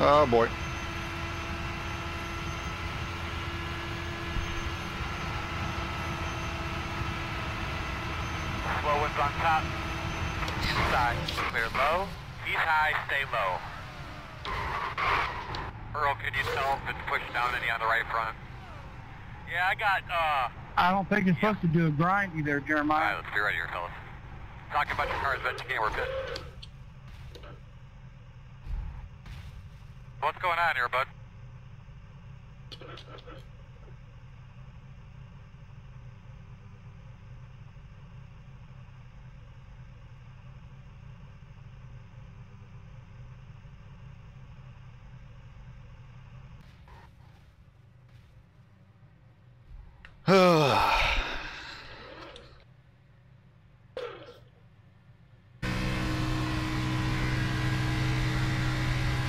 Oh boy. Slow one's on top. Side, clear low. He's high, stay low. Earl, can you tell if it's pushed down any on the right front? Yeah, I got, uh... I don't think it's supposed to do a grind either, Alright, Jeremiah. let's be ready here, fellas. Talking about your cars, but you can't work it. What's going on here, bud?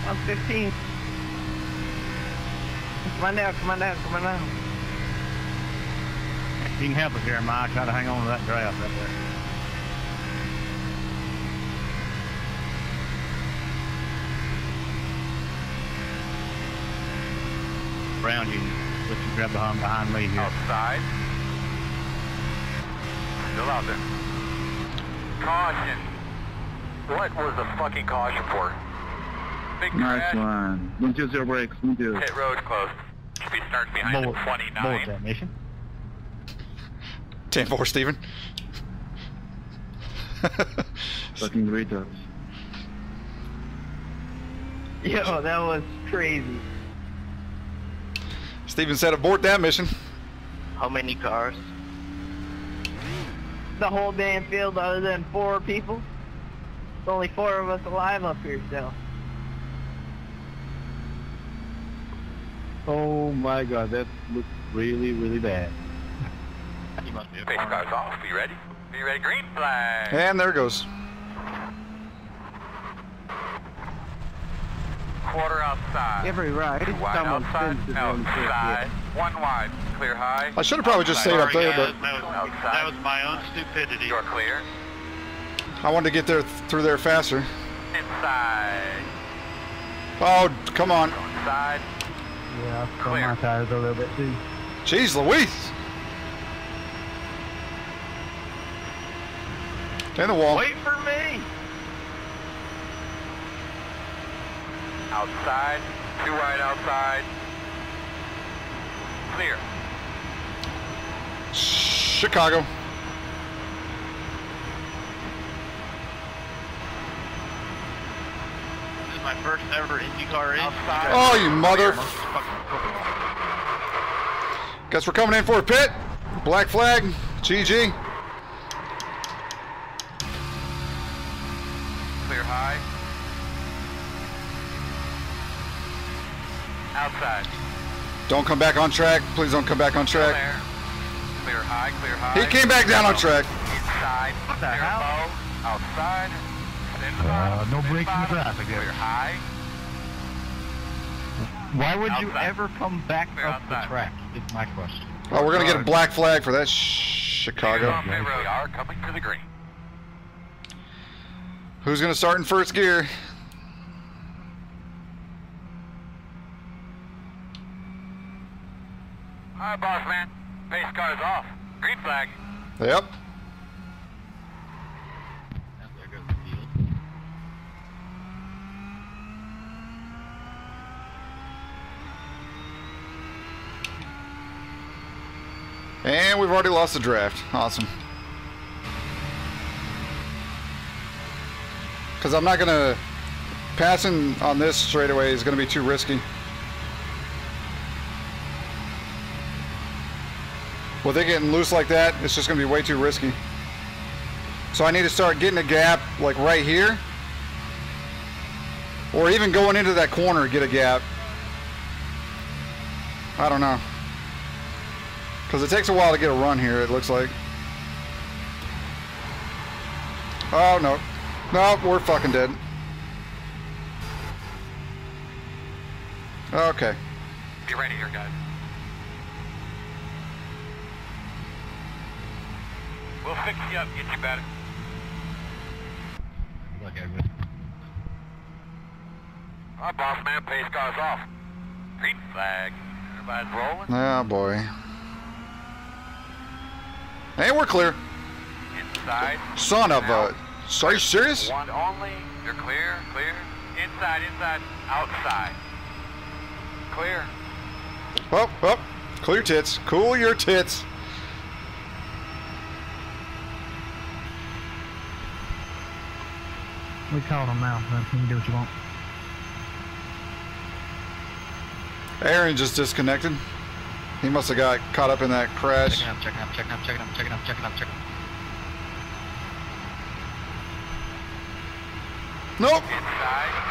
I'm 15. Come on down, come on down, come on down. You can help it, Jeremiah. Try to hang on to that draft right there. Brown, you let you grab behind behind me here. Outside. Still out there. Caution. What was the fucking caution for? Big Nice crash. one. Don't use your brakes. Don't use. Pit road closed. Should be starting behind Bullet, the 29. bullet that mission. 10-4, Steven. Fucking retards. Yo, that was crazy. Steven said abort that mission. How many cars? The whole damn field other than four people. There's only four of us alive up here still. Oh my god, that looks really, really bad. You must be a Face farmer. cars off. Be ready. Be ready. Green flag. And there it goes. Quarter outside. Every ride, Two wide someone outside. spins it on the Outside. One wide. Clear high. I should have probably just stayed up there, but that, was, Outside. that was my own stupidity. You're clear. I wanted to get there through there faster. Inside. Oh, come on. Inside. Yeah, I spun Clear. my tires a little bit too. Jeez Louise. In the wall. Wait for me! Outside. Two wide outside. Clear. Chicago. This is my first ever IndyCar race. Outside. Oh, you mother. Guess we're coming in for a pit. Black flag. GG. Clear high. Outside. Don't come back on track. Please don't come back on track. Clear. Clear high, clear high. He came back down on track. Inside. What the hell? Outside. Thin Uh, no thin breaks in the bottom, traffic here. Clear high. Why would you ever come back Clear up the track? Is my question. Oh, we're gonna get a black flag for that sh- Chicago. On. We are coming to the green. Who's gonna start in first gear? All right, boss man. Base car is off. Green flag. Yep. There goes the field. And we've already lost the draft. Awesome. Because I'm not gonna passing on this straightaway is gonna be too risky. With it getting loose like that, it's just gonna be way too risky. So I need to start getting a gap like right here. Or even going into that corner, get a gap. I don't know. Because it takes a while to get a run here, it looks like. Oh, no. No, we're fucking dead. Okay. Be ready here, guys. We'll fix you up, get you better. Look at it. Our boss man, pays cars off. Green flag. Everybody's rolling. Oh boy. Hey, we're clear. Inside. Son of Now. a. Are you serious? One only. You're clear, clear. Inside, inside, outside. Clear. Oh, oh. Cool your tits. Cool your tits. We called him now, man. You can do what you want. Aaron just disconnected. He must have got caught up in that crash. Checking up, checking up, checking up, checking up, checking up, checking up, checking up. Nope. Inside.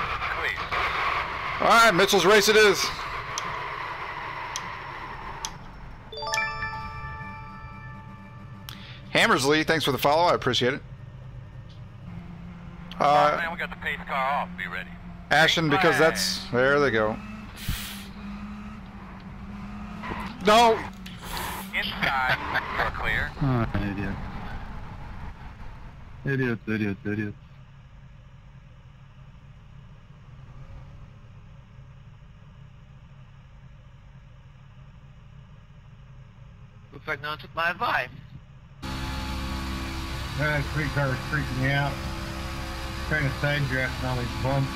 All right, Mitchell's race it is. Hammersley, thanks for the follow. I appreciate it. boss Uh, man, we got the pace car off. Be ready. Ashton, because that's there. They go. No. Inside, you're clear. Oh, idiot. Idiot, idiot, idiot. Looks like no one took my advice. That three cars freaking me out. Trying to side draft and all these bumps.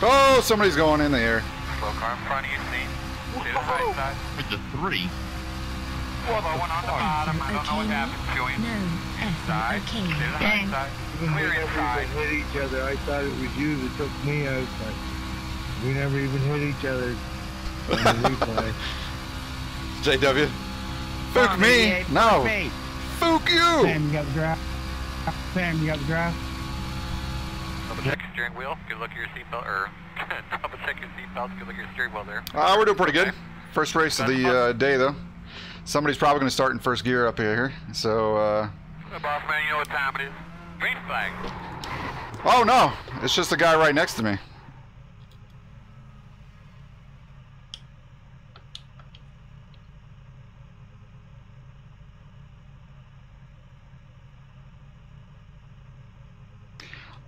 Oh, somebody's going in the air. Slow car in front of you, see? To the high side. It's a three. Slow one on the bottom. I don't know what happened to him. Inside, oh, to the high side. Clear inside. hit each other. I thought it was you that took me out, but we never even hit each other on the replay. JW. Fook me. No. Fook you. Sam, you got the drive. Sam, you got the drive. Double check your steering wheel. Good look at your seatbelt, or double check your seatbelt. Good look at your steering wheel there. Uh, we're doing pretty good. First race of the uh, day, though. Somebody's probably going to start in first gear up here. So, uh, boss man, you know what time it is? Green flag. oh no, it's just the guy right next to me.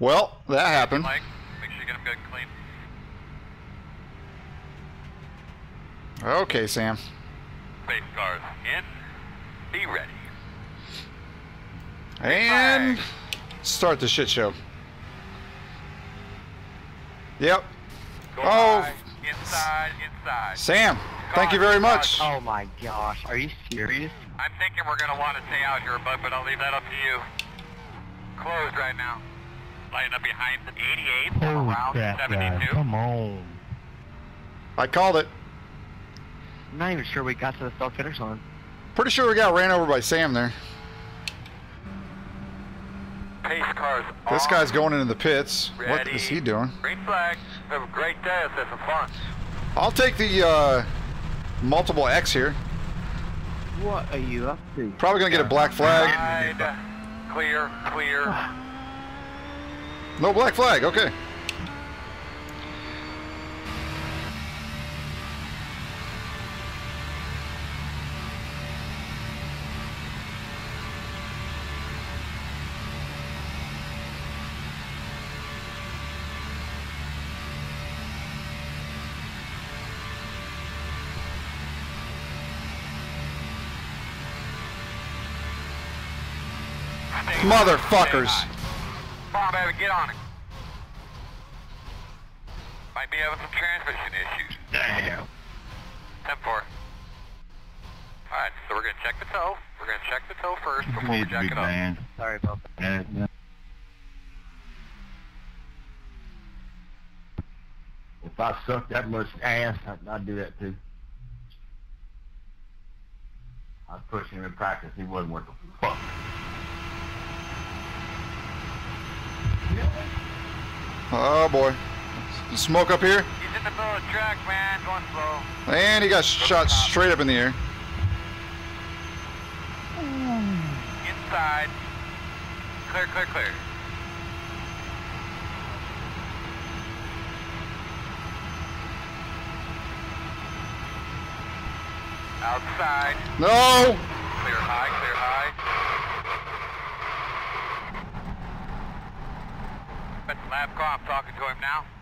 Well, that happened. Mike, make sure you get them good and clean. Okay, Sam. Space cars in. Be ready. And start the shit show. Yep. Go Oh. high. Inside, inside. Sam, thank you very much. Oh my gosh, are you serious? I'm thinking we're gonna want to stay out here, bud, but I'll leave that up to you. Closed right now. Lighting up behind the 88 from around 72. Come on. I called it. I'm not even sure we got to the start finish line. Pretty sure we got ran over by Sam there. Pace cars This on. guy's going into the pits. What Ready. is he doing? Green flag. Have a great day. Let's have some fun. I'll take the uh, multiple X here. What are you up to? Probably gonna get a black flag. Inside. Clear, clear. No black flag. Okay. Motherfuckers. high. Come on, baby, get on it. Might be having some transmission issues. Damn. 10-4. Alright, so we're gonna check the toe. We're gonna check the toe first before we jack big it up. Sorry about that. Yeah, yeah. If I suck that much ass, I'd, I'd do that too. I was pushing him in practice. He wasn't worth a fuck. Oh boy. Smoke up here. He's in the middle of the track, man. Going slow. And he got shot straight up in the air. Inside. Clear, clear, clear. Outside. No. Clear high, clear high. Lab I'm talking to him now.